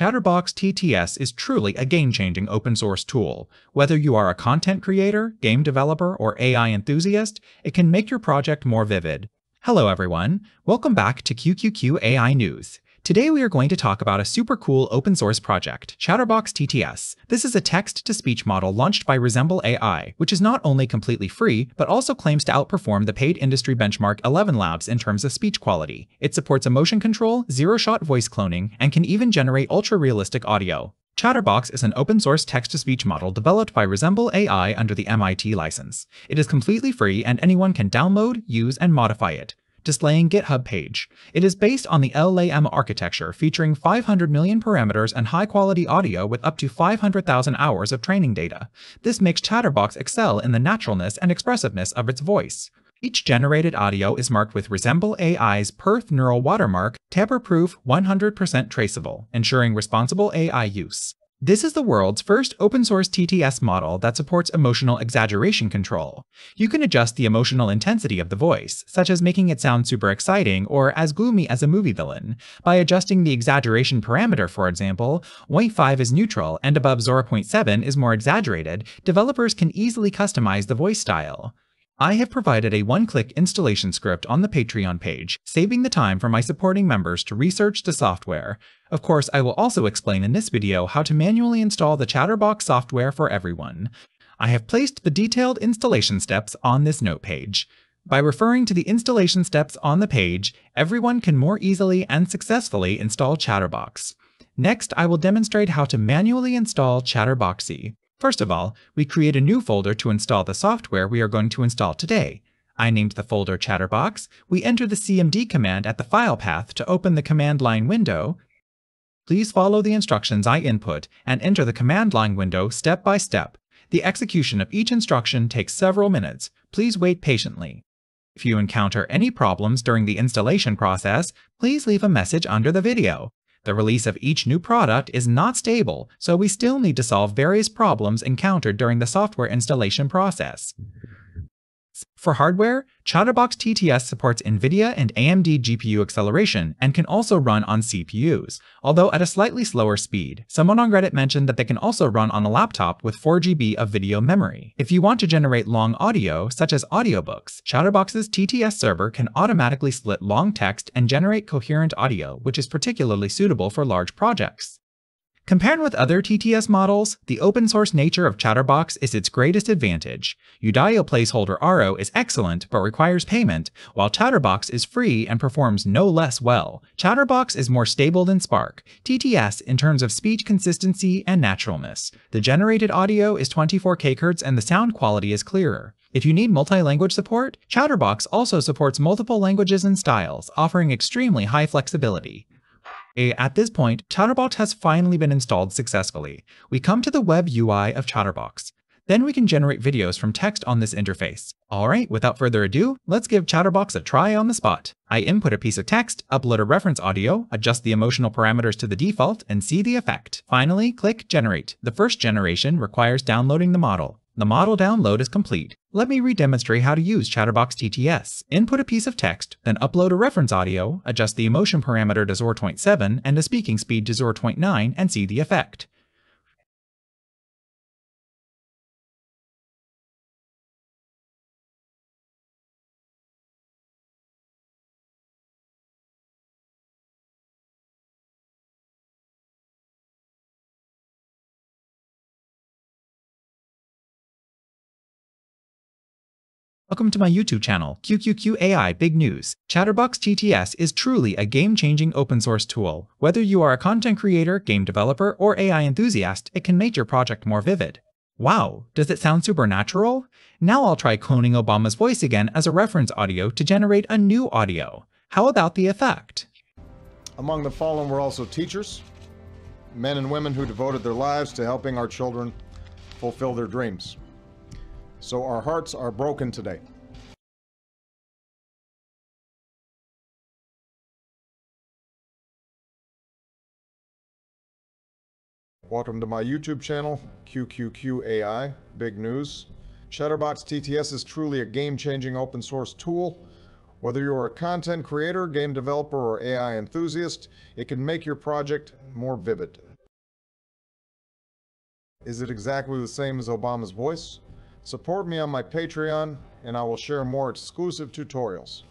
Chatterbox TTS is truly a game-changing open source tool. Whether you are a content creator, game developer, or AI enthusiast, it can make your project more vivid. Hello everyone, welcome back to QQQ AI News. Today we are going to talk about a super cool open source project, Chatterbox TTS. This is a text-to-speech model launched by Resemble AI, which is not only completely free, but also claims to outperform the paid industry benchmark ElevenLabs in terms of speech quality. It supports emotion control, zero-shot voice cloning, and can even generate ultra-realistic audio. Chatterbox is an open source text to speech model developed by Resemble AI under the MIT license. It is completely free and anyone can download, use, and modify it displaying GitHub page. It is based on the LLM architecture featuring 500 million parameters and high-quality audio with up to 500,000 hours of training data. This makes Chatterbox excel in the naturalness and expressiveness of its voice. Each generated audio is marked with Resemble AI's Perth Neural Watermark, tamper-proof 100% traceable, ensuring responsible AI use. This is the world's first open source TTS model that supports emotional exaggeration control. You can adjust the emotional intensity of the voice, such as making it sound super exciting or as gloomy as a movie villain. By adjusting the exaggeration parameter, for example, 0.5 is neutral and above 0.7 is more exaggerated, developers can easily customize the voice style. I have provided a one-click installation script on the Patreon page, saving the time for my supporting members to research the software. Of course, I will also explain in this video how to manually install the Chatterbox software for everyone. I have placed the detailed installation steps on this note page. By referring to the installation steps on the page, everyone can more easily and successfully install Chatterbox. Next, I will demonstrate how to manually install Chatterboxy. First of all, we create a new folder to install the software we are going to install today. I named the folder Chatterbox. We enter the cmd command at the file path to open the command line window. Please follow the instructions I input and enter the command line window step by step. The execution of each instruction takes several minutes. Please wait patiently. If you encounter any problems during the installation process, please leave a message under the video. The release of each new product is not stable, so we still need to solve various problems encountered during the software installation process. For hardware, Chatterbox TTS supports NVIDIA and AMD GPU acceleration and can also run on CPUs, although at a slightly slower speed. Someone on Reddit mentioned that they can also run on a laptop with 4GB of video memory. If you want to generate long audio, such as audiobooks, Chatterbox's TTS server can automatically split long text and generate coherent audio, which is particularly suitable for large projects. Compared with other TTS models, the open source nature of Chatterbox is its greatest advantage. Udaio placeholder Aro is excellent but requires payment, while Chatterbox is free and performs no less well. Chatterbox is more stable than Spark, TTS in terms of speech consistency and naturalness. The generated audio is 24 kHz and the sound quality is clearer. If you need multi-language support, Chatterbox also supports multiple languages and styles, offering extremely high flexibility. At this point, Chatterbox has finally been installed successfully. We come to the web UI of Chatterbox. Then we can generate videos from text on this interface. Alright, without further ado, let's give Chatterbox a try on the spot. I input a piece of text, upload a reference audio, adjust the emotional parameters to the default, and see the effect. Finally, click Generate. The first generation requires downloading the model. The model download is complete. Let me redemonstrate how to use Chatterbox TTS. Input a piece of text, then upload a reference audio, adjust the emotion parameter to 0.7 and the speaking speed to 0.9 and see the effect. Welcome to my YouTube channel, QQQAI Big News. Chatterbox TTS is truly a game-changing open source tool. Whether you are a content creator, game developer, or AI enthusiast, it can make your project more vivid. Wow, does it sound supernatural? Now I'll try cloning Obama's voice again as a reference audio to generate a new audio. How about the effect? Among the fallen were also teachers, men and women who devoted their lives to helping our children fulfill their dreams. So our hearts are broken today. Welcome to my YouTube channel, QQQAI, Big News. Chatterbox TTS is truly a game-changing open source tool. Whether you're a content creator, game developer, or AI enthusiast, it can make your project more vivid. Is it exactly the same as Obama's voice? Support me on my Patreon, and I will share more exclusive tutorials.